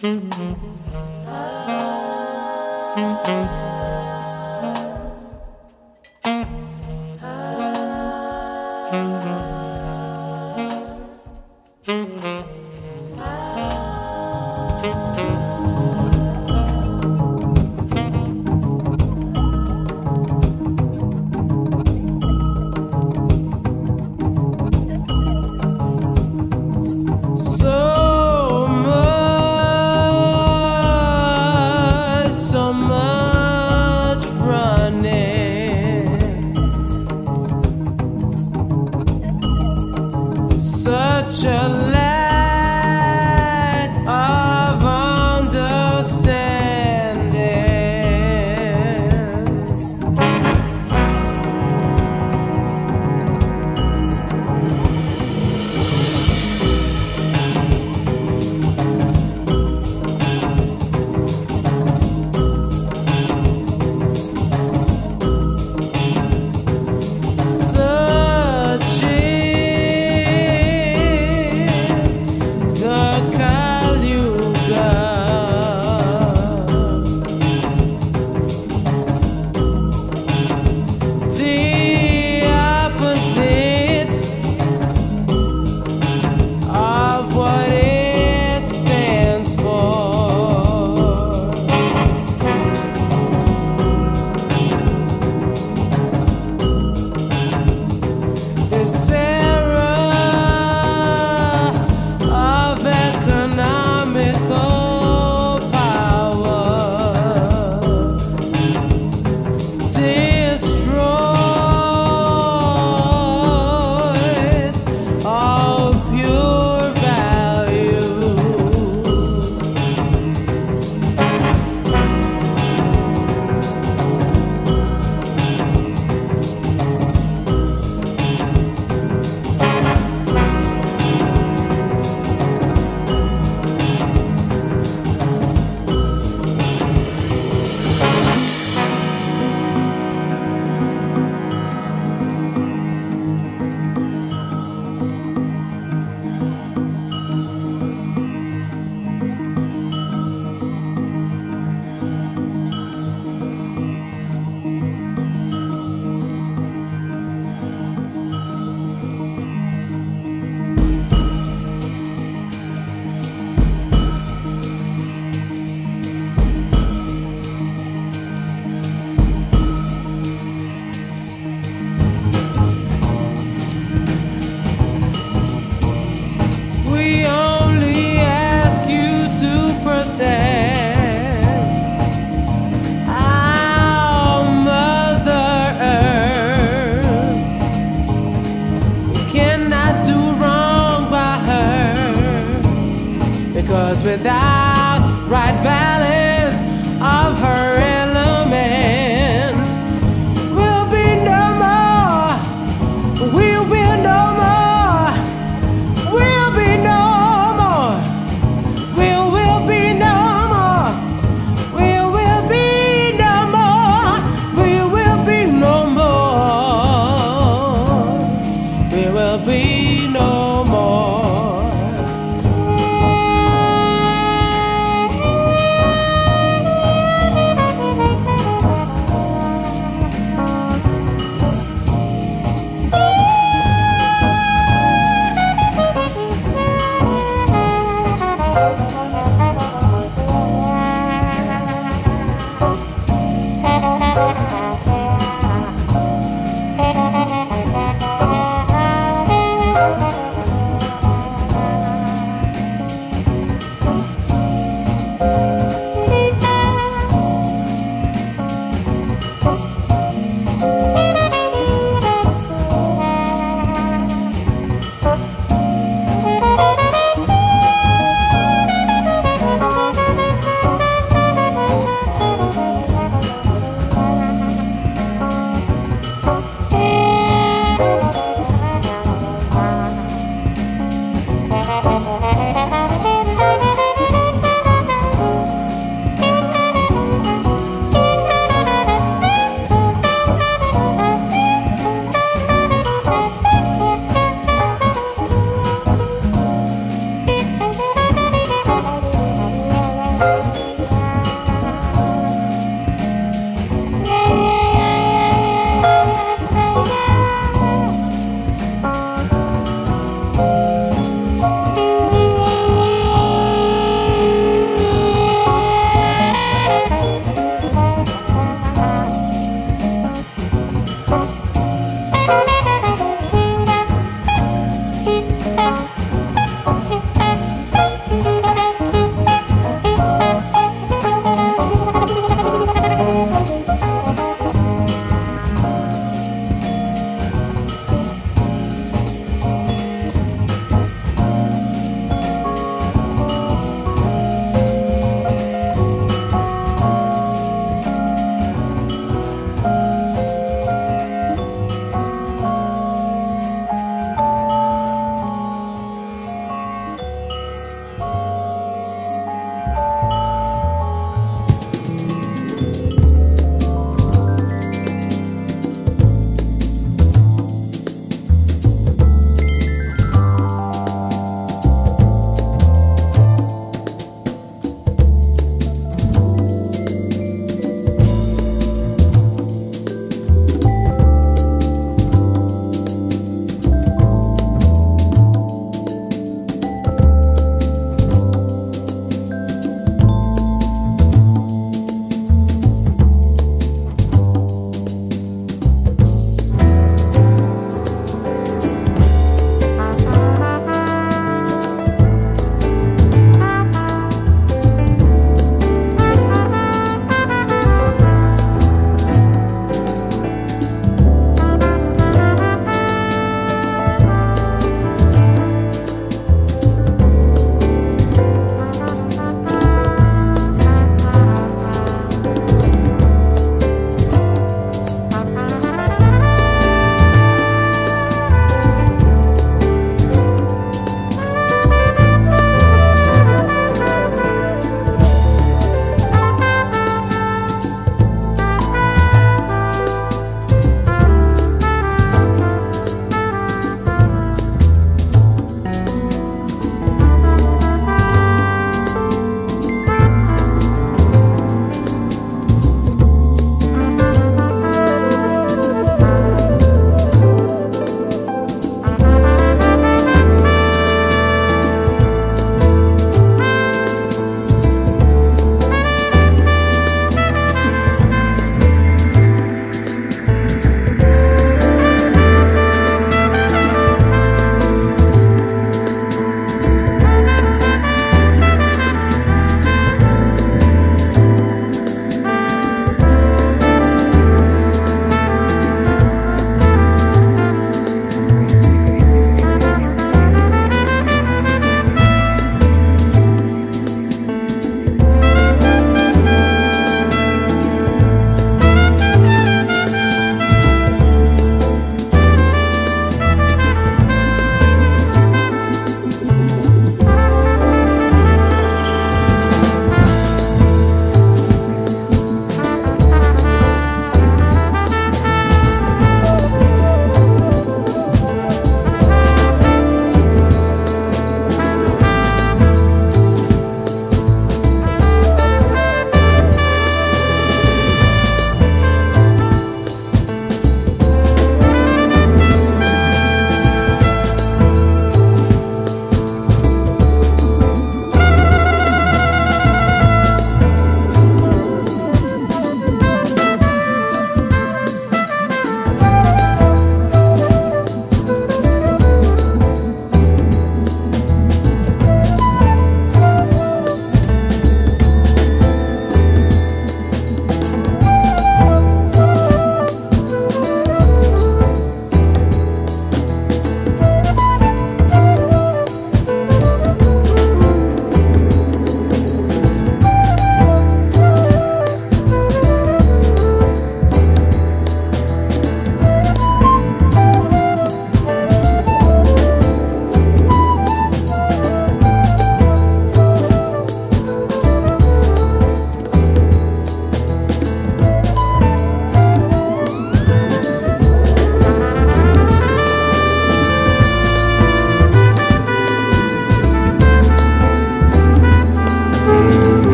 Thank you.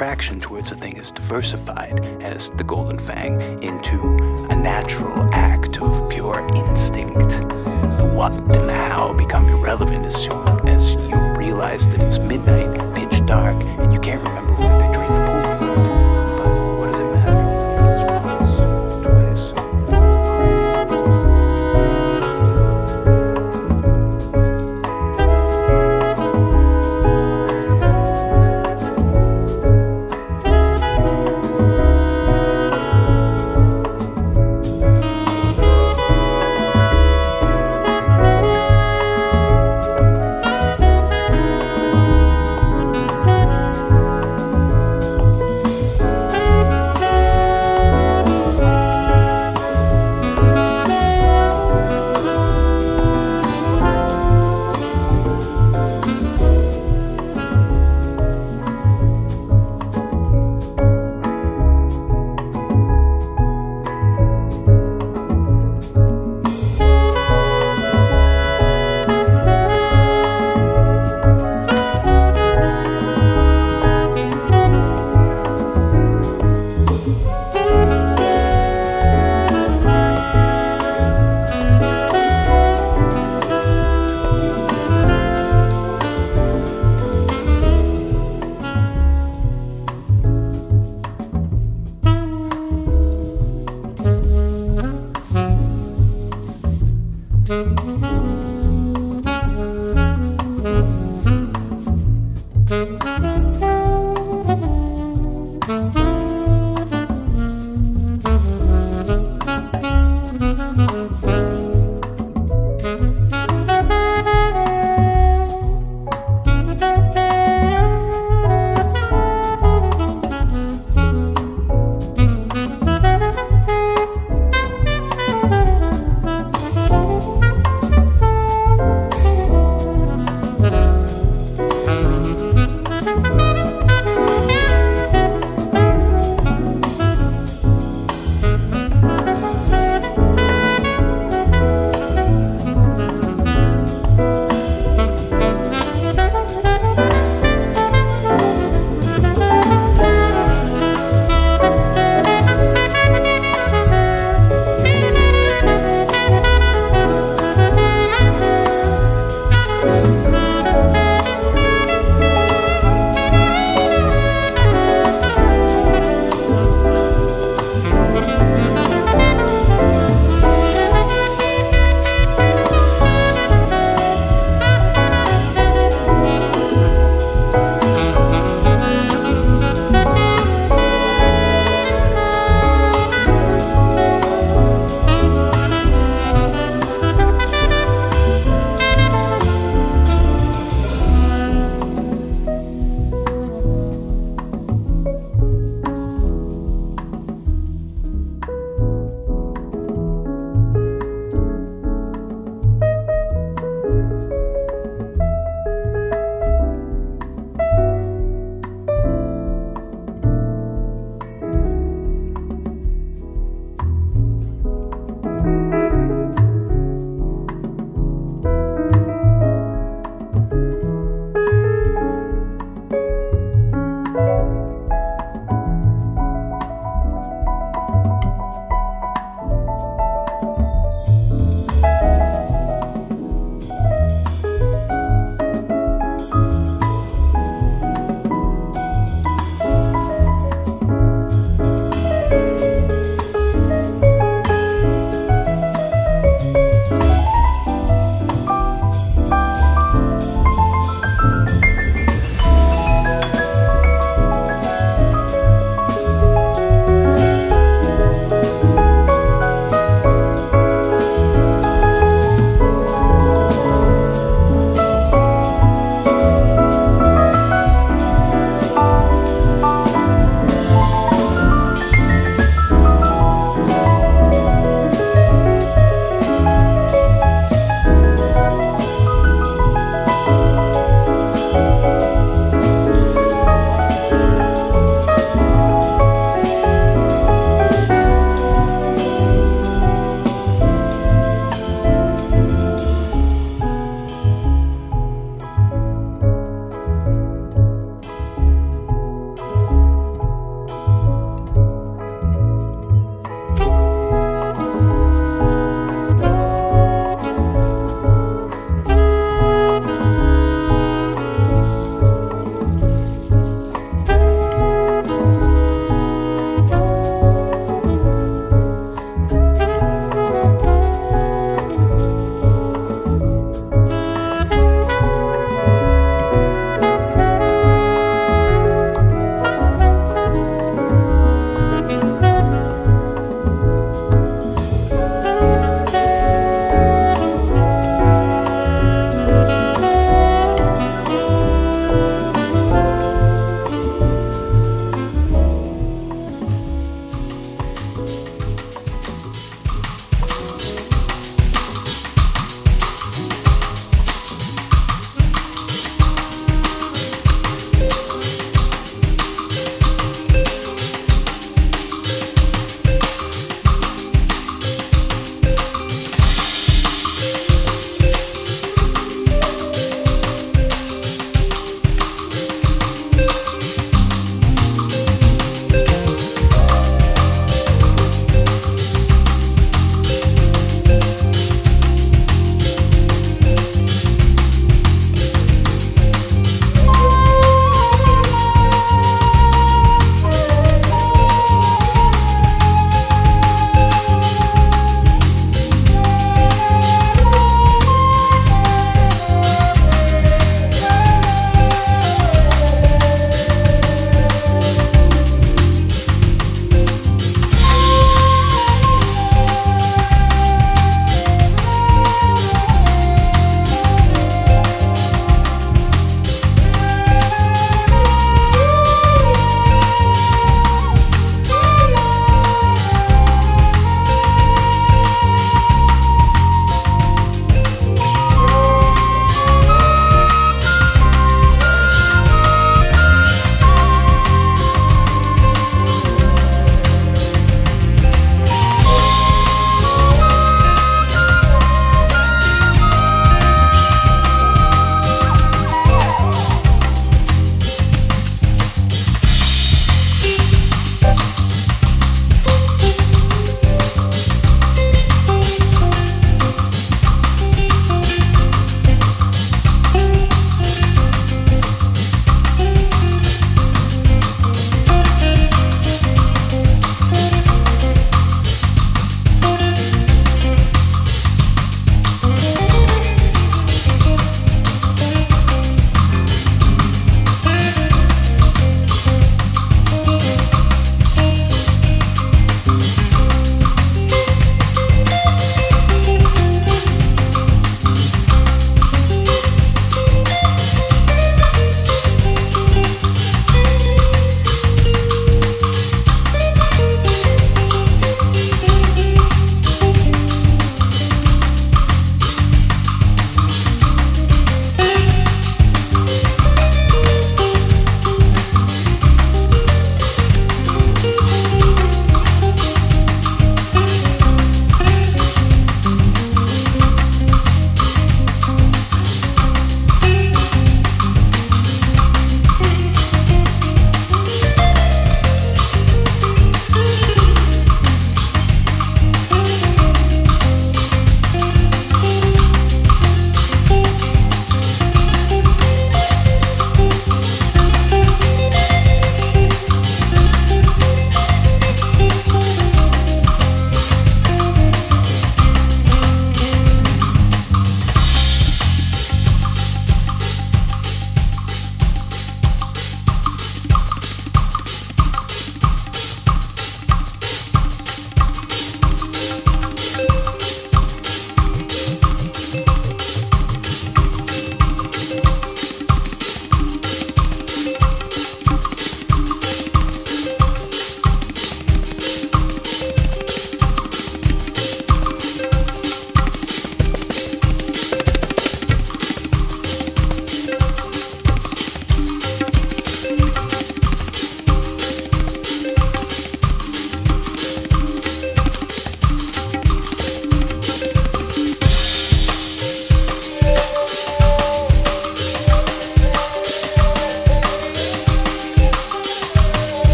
attraction towards a thing as diversified, as the golden fang.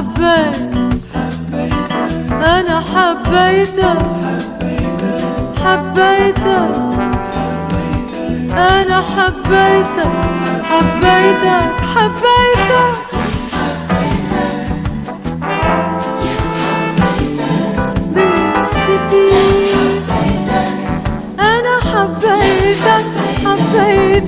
حبيت أنا حبيتك حبيتك أنا حبيتك حبيتك حبيتك بالشديد أنا حبيتك حبيتك